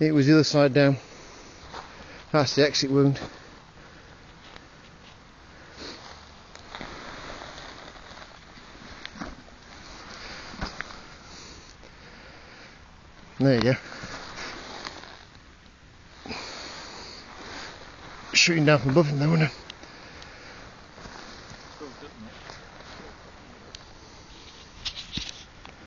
It was the other side down. That's the exit wound. There you go. Shooting down from above him there, wasn't it?